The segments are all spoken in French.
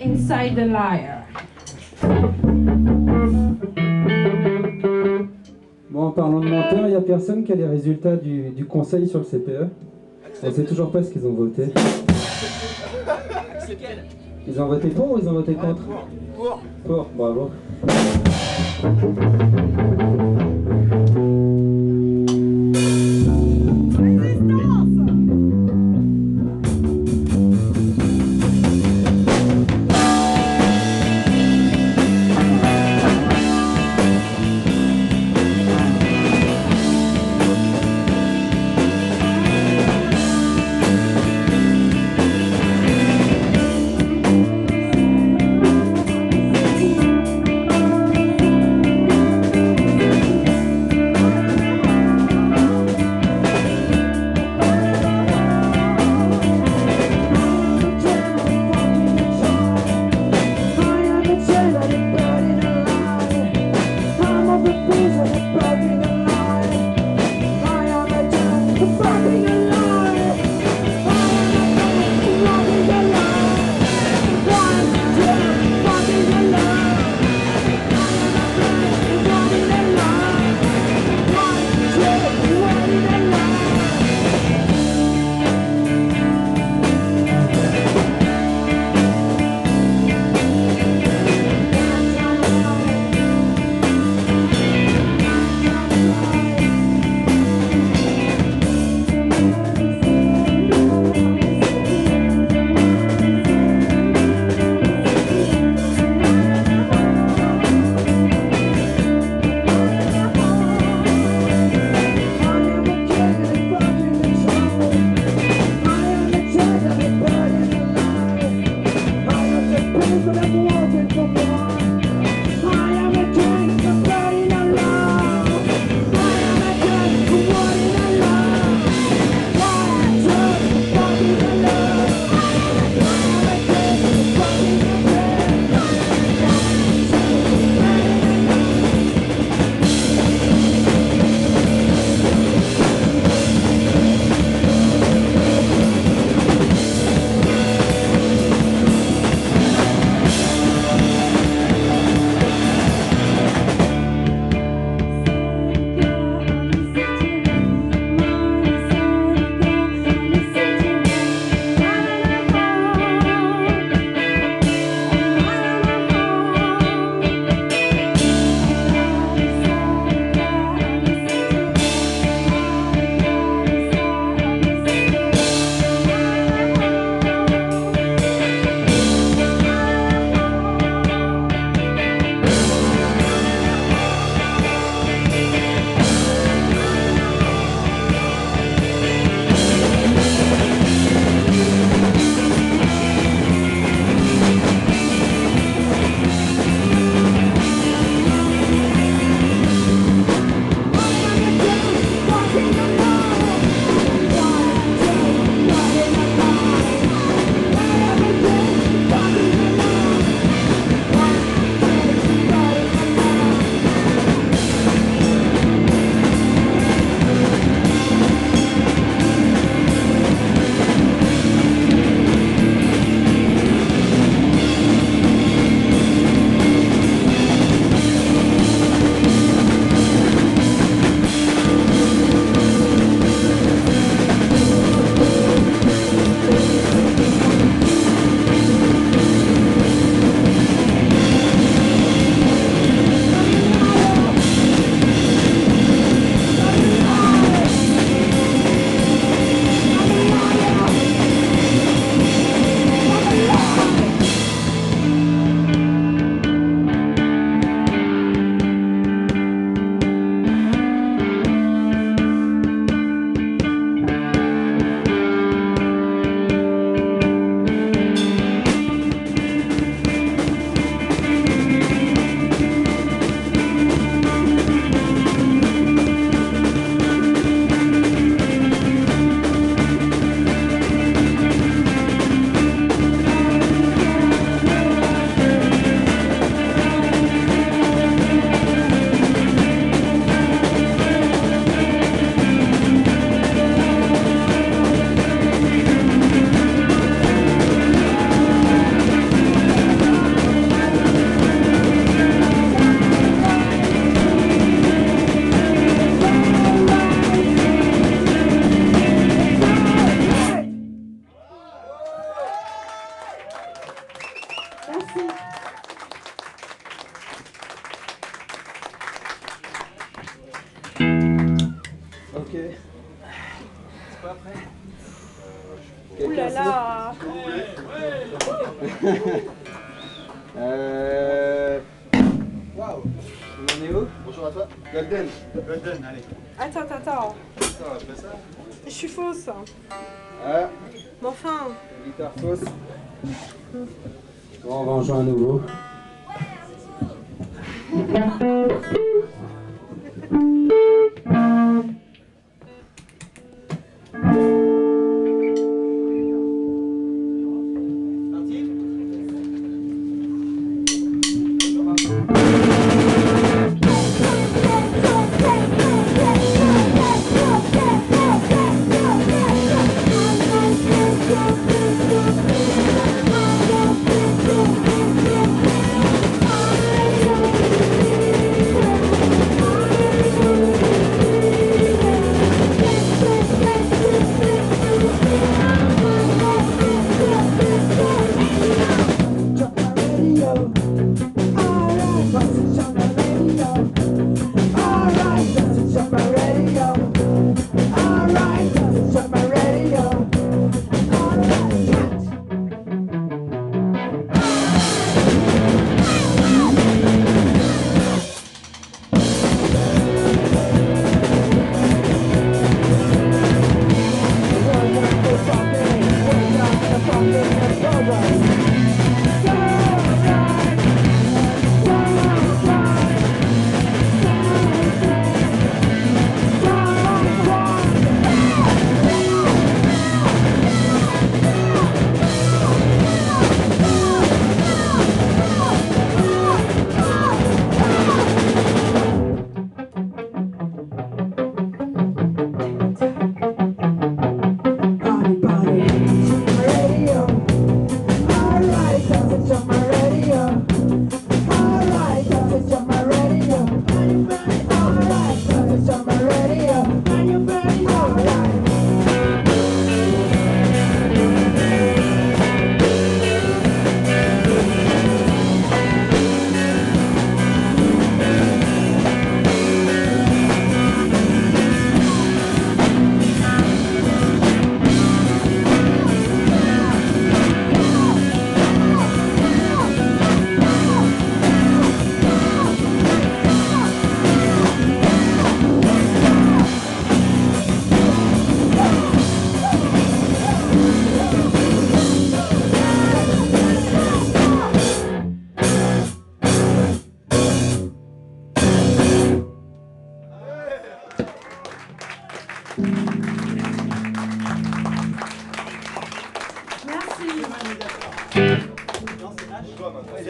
Inside the Liar. Bon, en parlant de menteur, il n'y a personne qui a les résultats du, du conseil sur le CPE. On sait toujours pas ce qu'ils ont voté. Ils ont voté pour ou ils ont voté contre Pour. Pour, bravo.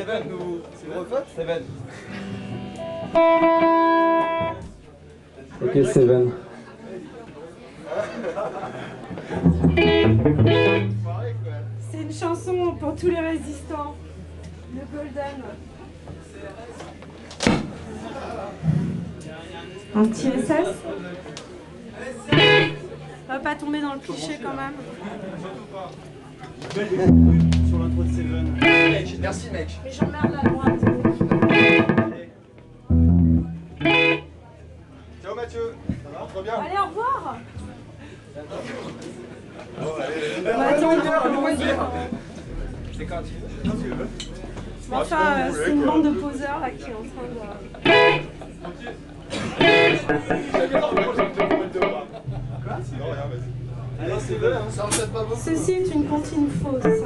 Seven ou Seven. Ok, Seven. C'est une chanson pour tous les résistants. Le Golden. Un petit SS. On va pas tomber dans le cliché quand même. Sur l'intro de Seven. Merci mec. Mais j'emmerde la droite. Ciao Mathieu. Ça va Trop bien. Allez, au revoir Oh, va attendre. C'est quand tu veux. Enfin, c'est une bande de poseurs là qui est en train de... Quoi Non, rien, vas-y. Allez, Seven. hein. Ça en fait pas beaucoup. Ceci est une comptine fausse.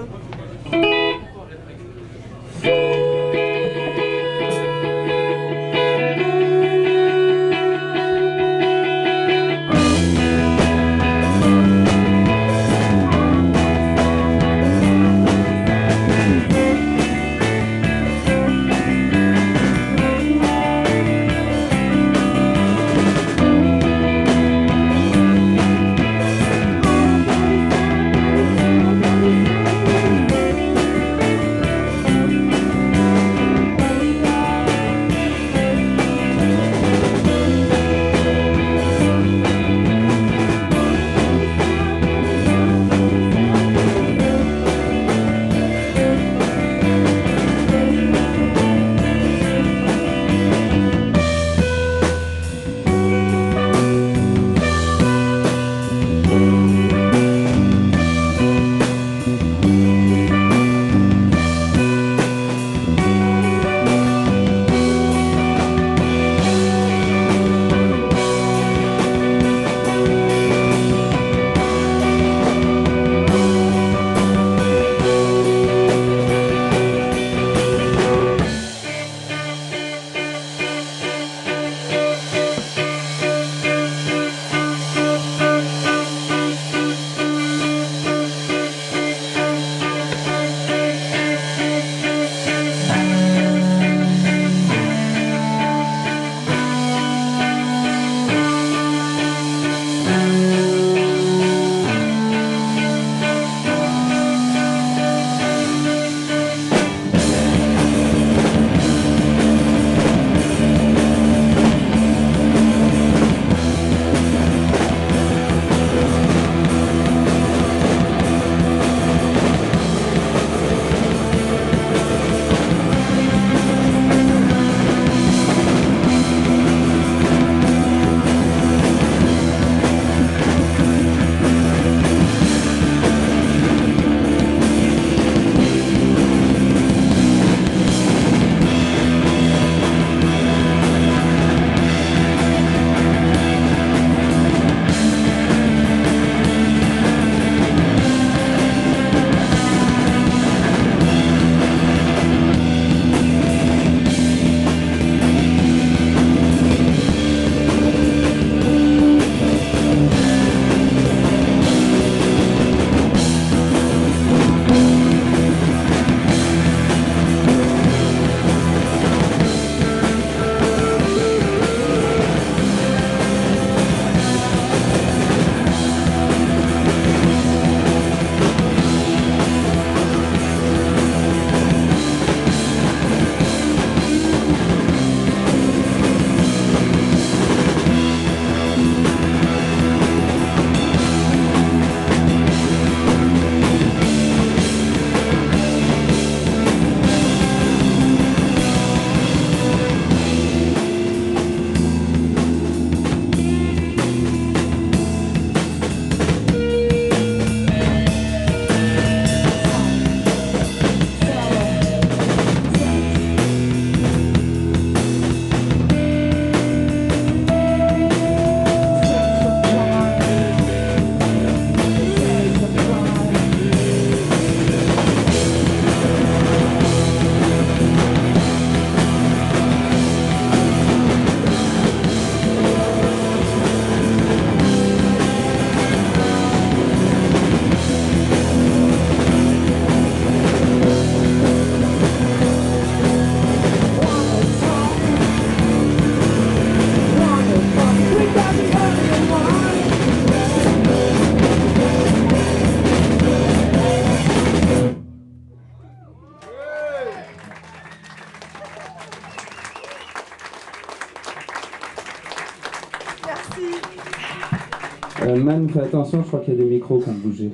Fais attention, je crois qu'il y a des micros qui ont bougé.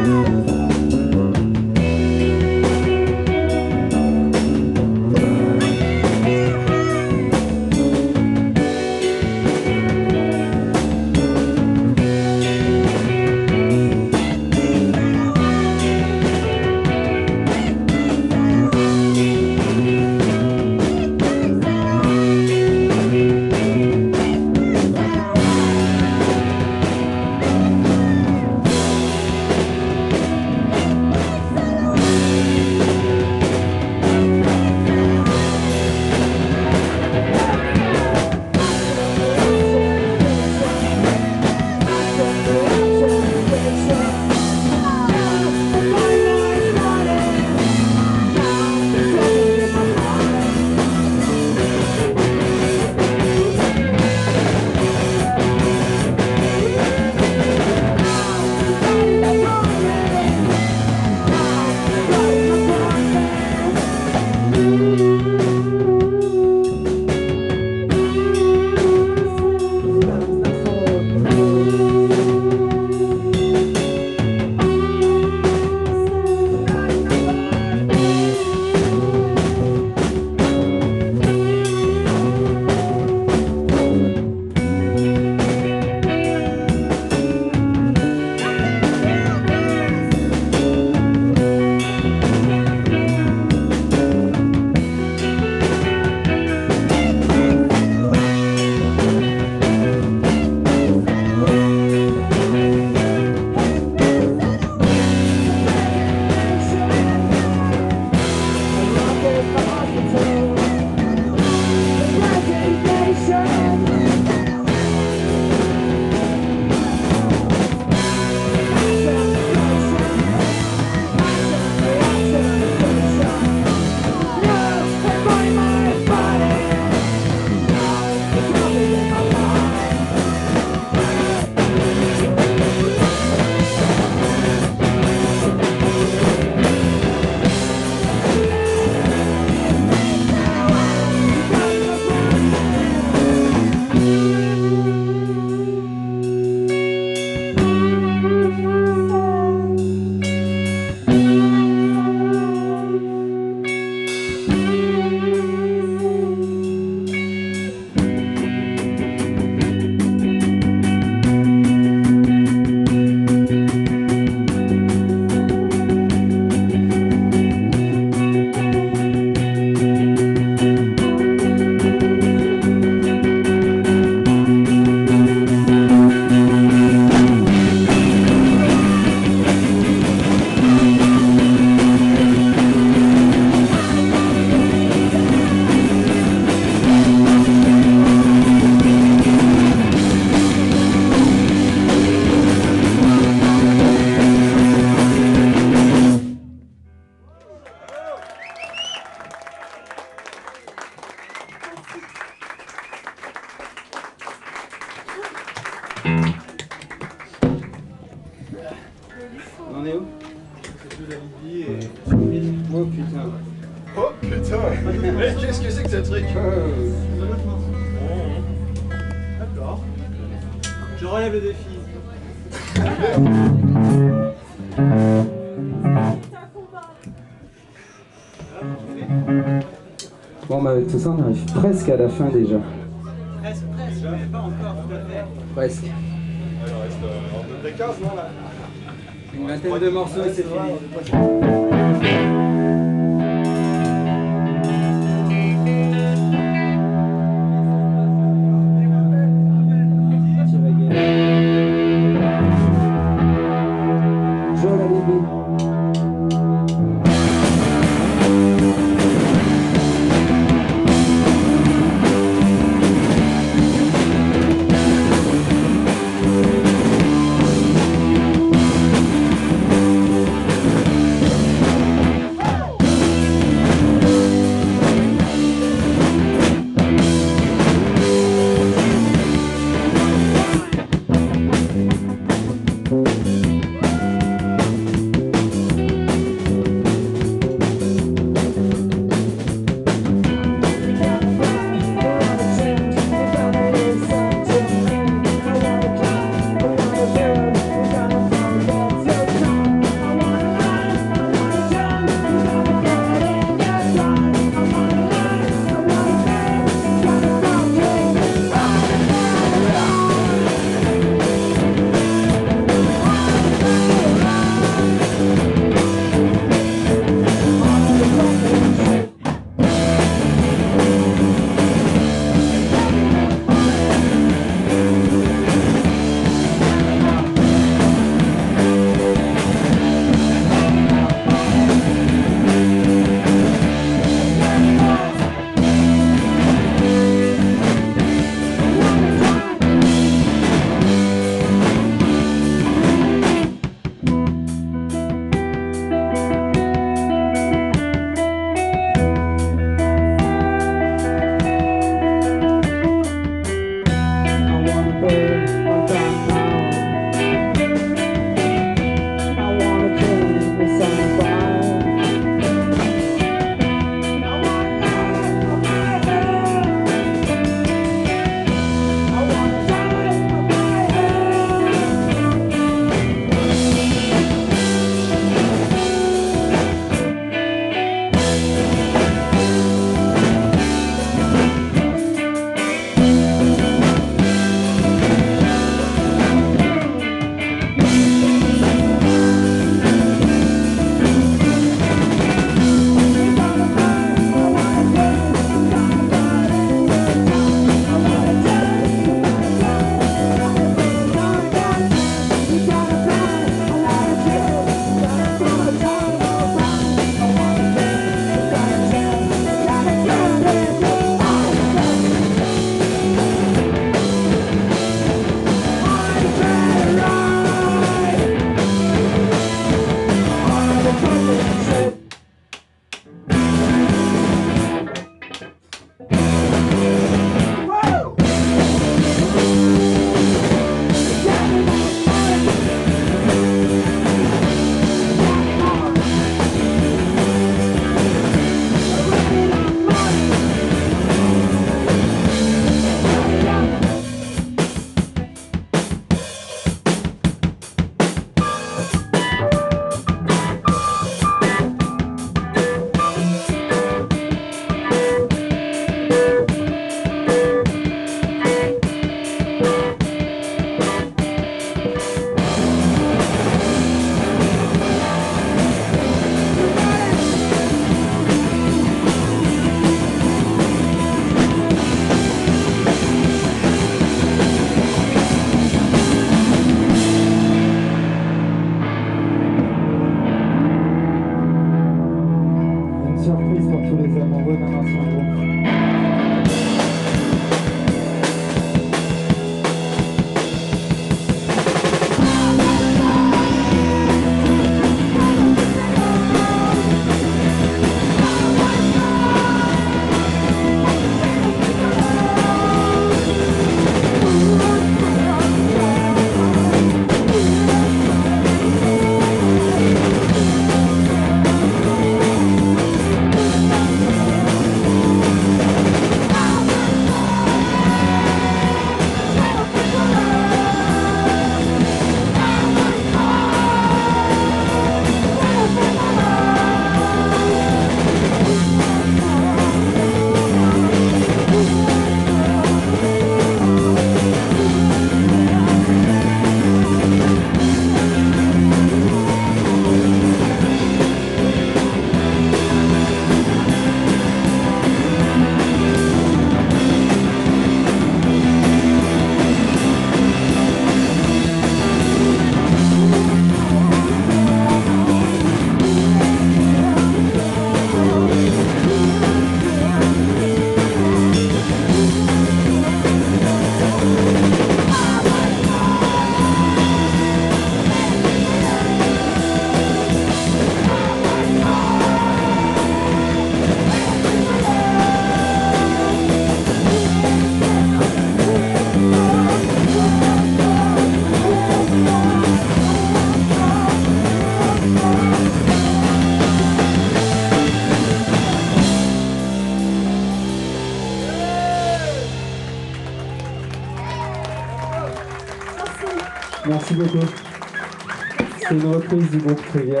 C'est une crise du groupe très bien.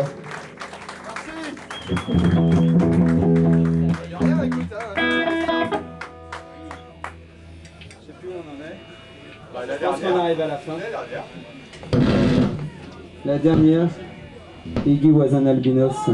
Il n'y a rien, écoute, hein! Je ne sais plus où on en est. Je pense qu'on arrive à la fin. La dernière, Iggy Wazan Albinos.